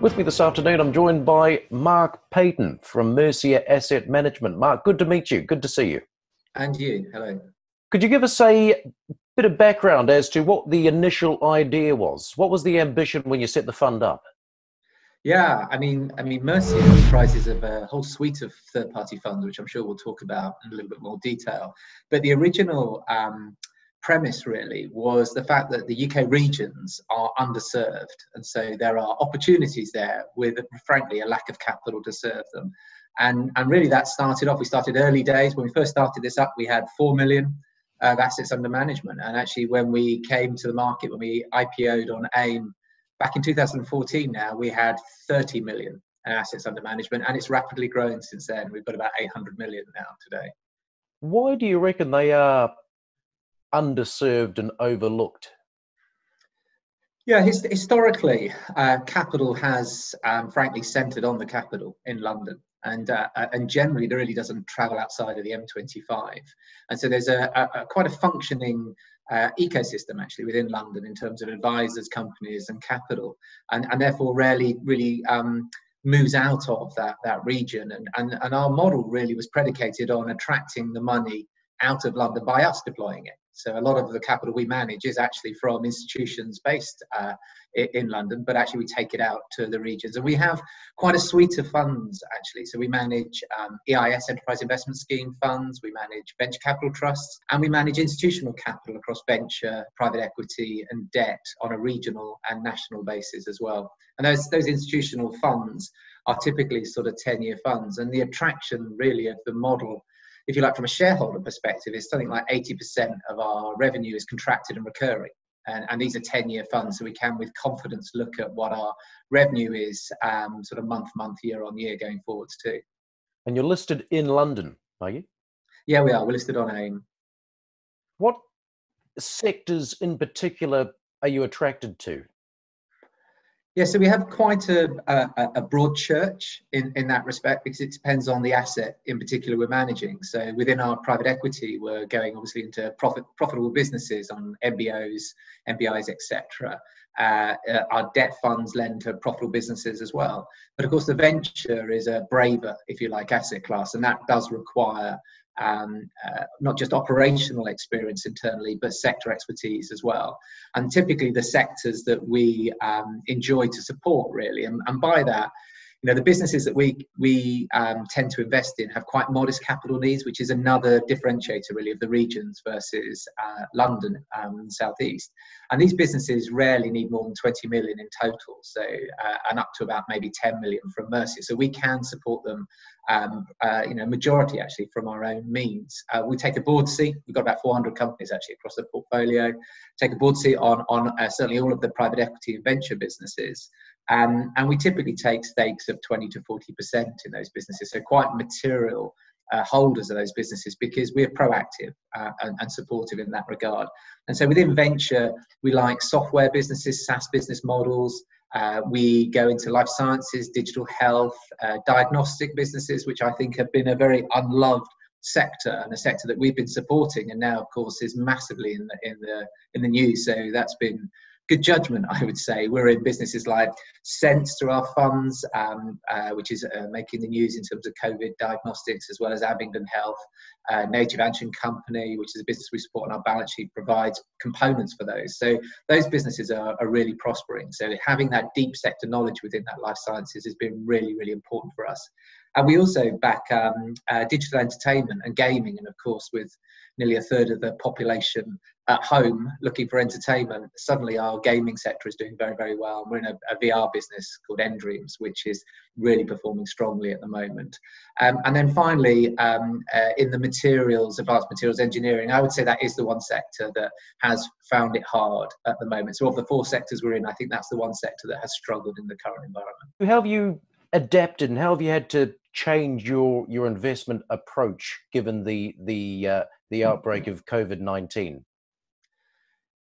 With me this afternoon, I'm joined by Mark Payton from Mercia Asset Management. Mark, good to meet you. Good to see you. And you. Hello. Could you give us a bit of background as to what the initial idea was? What was the ambition when you set the fund up? Yeah, I mean, I mean, Mercia comprises of a whole suite of third-party funds, which I'm sure we'll talk about in a little bit more detail. But the original um, premise really was the fact that the UK regions are underserved, and so there are opportunities there with, frankly, a lack of capital to serve them. And and really, that started off. We started early days when we first started this up. We had four million of assets under management, and actually, when we came to the market, when we IPO'd on AIM back in 2014, now we had 30 million assets under management, and it's rapidly grown since then. We've got about 800 million now today. Why do you reckon they are underserved and overlooked? Yeah, his, historically, uh, capital has um, frankly centred on the capital in London, and uh, uh and generally, it really doesn't travel outside of the M25, and so there's a, a, a quite a functioning uh, ecosystem actually within London in terms of advisors, companies, and capital, and and therefore rarely really. Um, moves out of that that region and, and and our model really was predicated on attracting the money out of London by us deploying it so a lot of the capital we manage is actually from institutions based uh, in London, but actually we take it out to the regions. And we have quite a suite of funds actually. So we manage um, EIS Enterprise Investment Scheme funds, we manage venture capital trusts, and we manage institutional capital across venture, private equity, and debt on a regional and national basis as well. And those those institutional funds are typically sort of 10 year funds. And the attraction really of the model if you like, from a shareholder perspective, is something like 80% of our revenue is contracted and recurring. And, and these are 10 year funds, so we can with confidence look at what our revenue is um, sort of month, month, year on year going forwards too. And you're listed in London, are you? Yeah, we are. We're listed on AIM. What sectors in particular are you attracted to? Yeah, so we have quite a, a, a, broad church in, in that respect because it depends on the asset in particular we're managing. So within our private equity, we're going obviously into profit, profitable businesses on MBOs, MBIs, etc. Uh, uh, our debt funds lend to profitable businesses as well. But of course, the venture is a braver, if you like, asset class, and that does require um, uh, not just operational experience internally, but sector expertise as well. And typically, the sectors that we um, enjoy to support, really, and, and by that, you know the businesses that we we um, tend to invest in have quite modest capital needs, which is another differentiator really of the regions versus uh, London um, and southeast. And these businesses rarely need more than 20 million in total, so uh, and up to about maybe 10 million from Mercia. So we can support them, um, uh, you know, majority actually from our own means. Uh, we take a board seat. We've got about 400 companies actually across the portfolio. Take a board seat on on uh, certainly all of the private equity and venture businesses. Um, and we typically take stakes of 20 to 40% in those businesses, so quite material uh, holders of those businesses because we're proactive uh, and, and, supportive in that regard. And so within venture, we like software businesses, SaaS business models. Uh, we go into life sciences, digital health, uh, diagnostic businesses, which I think have been a very unloved sector and a sector that we've been supporting, and now, of course, is massively in the in the in the news. So that's been good judgment, I would say. We're in businesses like Sense through our funds, um, uh, which is uh, making the news in terms of COVID diagnostics, as well as Abingdon Health. Uh, Native Antigen Company, which is a business we support on our balance sheet, provides components for those. So those businesses are, are really prospering. So having that deep sector knowledge within that life sciences has been really, really important for us. And we also back um, uh, digital entertainment and gaming, and of course, with nearly a third of the population at home looking for entertainment, suddenly our gaming sector is doing very, very well. We're in a, a VR business called nDreams, which is really performing strongly at the moment. Um, and then finally, um, uh, in the materials, advanced materials engineering, I would say that is the one sector that has found it hard at the moment. So, of the four sectors we're in, I think that's the one sector that has struggled in the current environment. How have you adapted and how have you had to change your your investment approach given the the uh, the outbreak of COVID nineteen?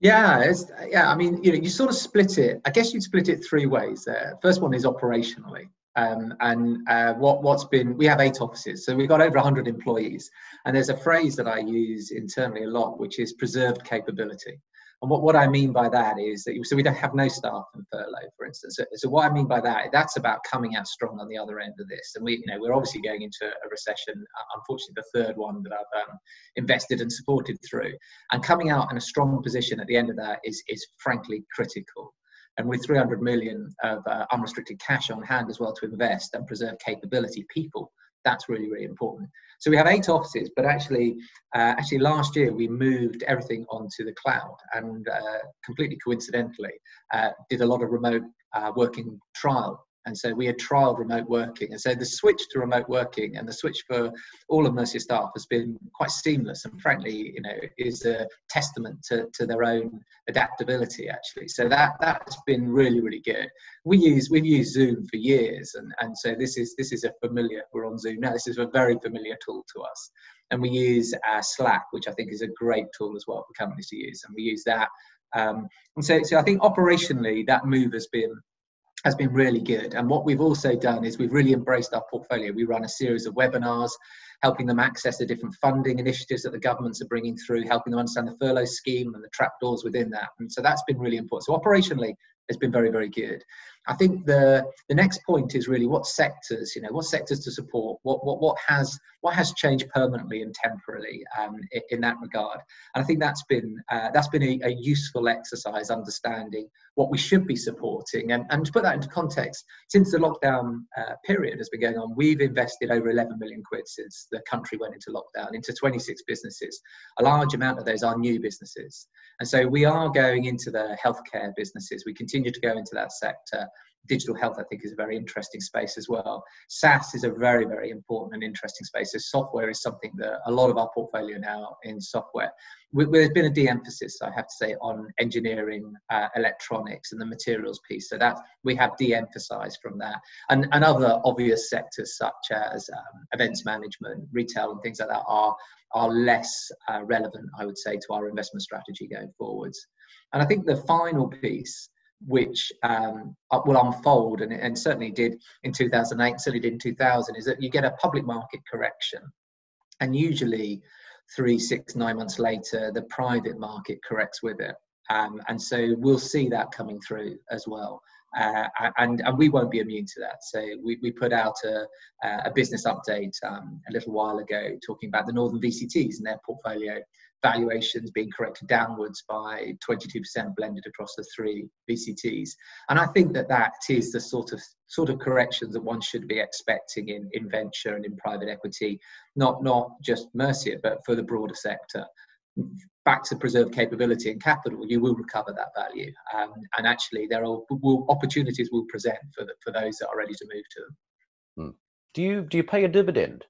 Yeah, yeah. I mean, you know, you sort of split it. I guess you'd split it three ways. There. First one is operationally, um, and uh, what what's been. We have eight offices, so we've got over 100 employees, and there's a phrase that I use internally a lot, which is preserved capability. And what, what I mean by that is that so we don't have no staff in furlough, for instance. So, so, what I mean by that, that's about coming out strong on the other end of this. And we, you know, we're obviously going into a recession. Uh, unfortunately, the third one that I've um, invested and supported through, and coming out in a strong position at the end of that is is frankly critical. And with 300 million of uh, unrestricted cash on hand as well to invest and preserve capability, people, that's really really important. So we have eight offices, but actually, uh, actually last year we moved everything onto the cloud, and uh, completely coincidentally, uh, did a lot of remote uh, working trial and so we had trialed remote working. And so the switch to remote working and the switch for all of Mercia staff has been quite seamless and frankly, you know, is a testament to, to their own adaptability actually. So that that's been really, really good. We use we've used Zoom for years and, and so this is this is a familiar we're on Zoom now. This is a very familiar tool to us. And we use uh, Slack, which I think is a great tool as well for companies to use. And we use that um, and so, so I think operationally that move has been has been really good. And what we've also done is we've really embraced our portfolio. We run a series of webinars, helping them access the different funding initiatives that the governments are bringing through, helping them understand the furlough scheme and the trapdoors within that. And so that's been really important. So operationally, it's been very, very good. I think the the next point is really what sectors, you know, what sectors to support, what what what has what has changed permanently and temporarily um, in, in, that regard. And I think that's been uh, that's been a, a, useful exercise understanding what we should be supporting. And, and to put that into context, since the lockdown uh, period has been going on, we've invested over 11 million quid since the country went into lockdown into 26 businesses. A large amount of those are new businesses. And so we are going into the healthcare businesses. We continue to go into that sector digital health, I think, is a very interesting space as well. SaaS is a very, very important and interesting space. So software is something that a lot of our portfolio now in software. There's been a de-emphasis, I have to say, on engineering, uh, electronics, and the materials piece. So that we have de-emphasized from that, and, and other obvious sectors such as um, events management, retail, and things like that are are less uh, relevant, I would say, to our investment strategy going forwards. And I think the final piece which um, will unfold, and, and certainly did in 2008, certainly did in 2000, is that you get a public market correction. And usually, three, six, nine months later, the private market corrects with it. Um, and so we'll see that coming through as well. Uh, and, and we won't be immune to that. So we, we put out a, a business update um, a little while ago talking about the Northern VCTs and their portfolio valuations being corrected downwards by 22% blended across the three VCTs. And I think that that is the sort of sort of corrections that one should be expecting in, in venture and in private equity, not not just Mercia, but for the broader sector. Back to preserve capability and capital, you will recover that value, um, and actually there are will, opportunities will present for the, for those that are ready to move to them. Hmm. Do you do you pay a dividend?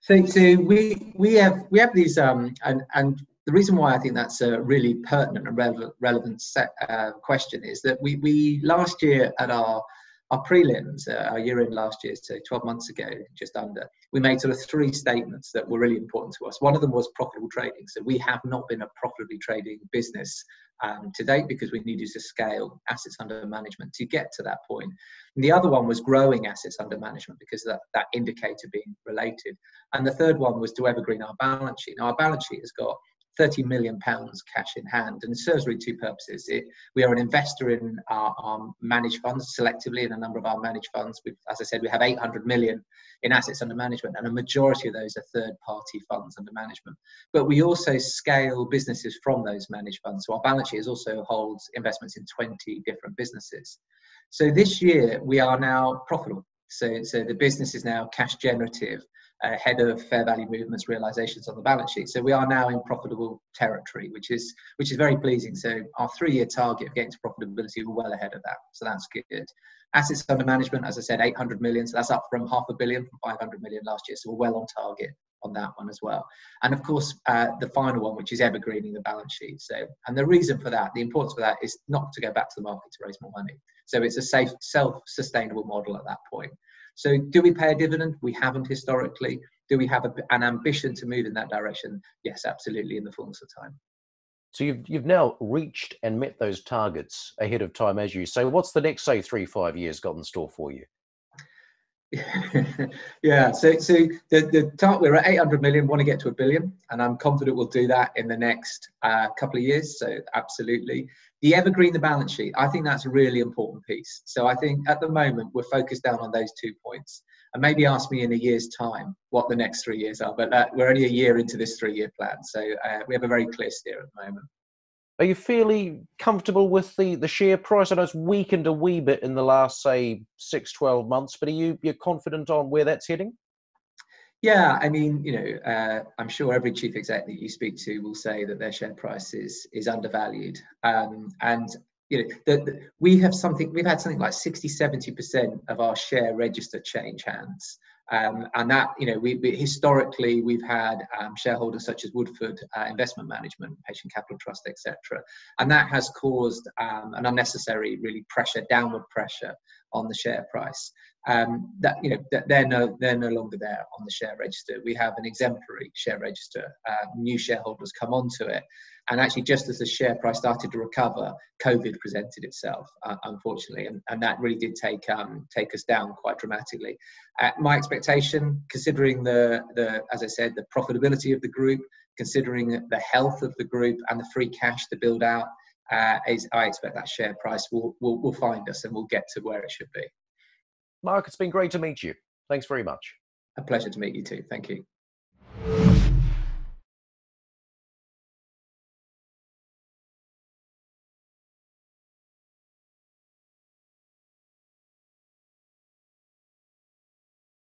So, so we we have we have these um, and and the reason why I think that's a really pertinent and relevant relevant set, uh, question is that we we last year at our our prelims, uh, our year in last year, so 12 months ago, just under, we made sort of three statements that were really important to us. One of them was profitable trading. So we have not been a profitably trading business um, to date because we needed to scale assets under management to get to that point. And the other one was growing assets under management because that, that indicator being related. And the third one was to evergreen our balance sheet. Now, our balance sheet has got 30 million pounds cash in hand. And serves really two purposes it, we are an investor in our, our, managed funds selectively in a number of our managed funds We've, as i said we have 800 million in assets under management and a majority of those are third party funds under management. But we also scale businesses from those managed funds so our balance sheet also holds investments in 20 different businesses. So this year we are now profitable. So, so the business is now cash generative ahead of fair value movements realizations on the balance sheet. So we are now in profitable territory, which is which is very pleasing. So our three-year target of getting to profitability, we're well ahead of that. So that's good. Assets under management, as I said, 800 million. So that's up from half a billion from 500 million last year. So we're well on target on that one as well. And of course, uh, the final one, which is evergreening the balance sheet. So, and the reason for that, the importance for that is not to go back to the market to raise more money. So it's a safe, self-sustainable model at that point. So, do we pay a dividend? We haven't historically. Do we have a, an ambition to move in that direction? Yes, absolutely, in the fullness of time. So you've you've now reached and met those targets ahead of time, as you say. What's the next, say, three five years got in store for you? yeah, so so the the target we're at 800 million, want to get to a billion, and I'm confident we'll do that in the next uh, couple of years. So absolutely, the evergreen the balance sheet, I think that's a really important piece. So I think at the moment we're focused down on those two points, and maybe ask me in a year's time what the next three years are. But uh, we're only a year into this three-year plan, so uh, we have a very clear steer at the moment. Are you fairly comfortable with the, the share price? I know it's weakened a wee bit in the last, say, six, 12 months, but are you you're confident on where that's heading? Yeah, I mean, you know, uh, I'm sure every chief exec that you speak to will say that their share price is is undervalued. Um, and you know, the, the, we have something. We've had something like 60, 70 percent of our share register change hands. Um, and that, you know, we, we historically we've had um, shareholders such as Woodford uh, Investment Management, Patient Capital Trust, etc. And that has caused um, an unnecessary, really pressure, downward pressure on the share price. Um, that you know that they're no they're no longer there on the share register. We have an exemplary share register. Uh, new shareholders come onto it, and actually, just as the share price started to recover, COVID presented itself, uh, unfortunately, and, and that really did take um, take us down quite dramatically. Uh, my expectation, considering the the as I said, the profitability of the group, considering the health of the group and the free cash to build out, uh, is I expect that share price will, will will find us and we'll get to where it should be. Mark, it's been great to meet you. Thanks very much. A pleasure to meet you too. Thank you.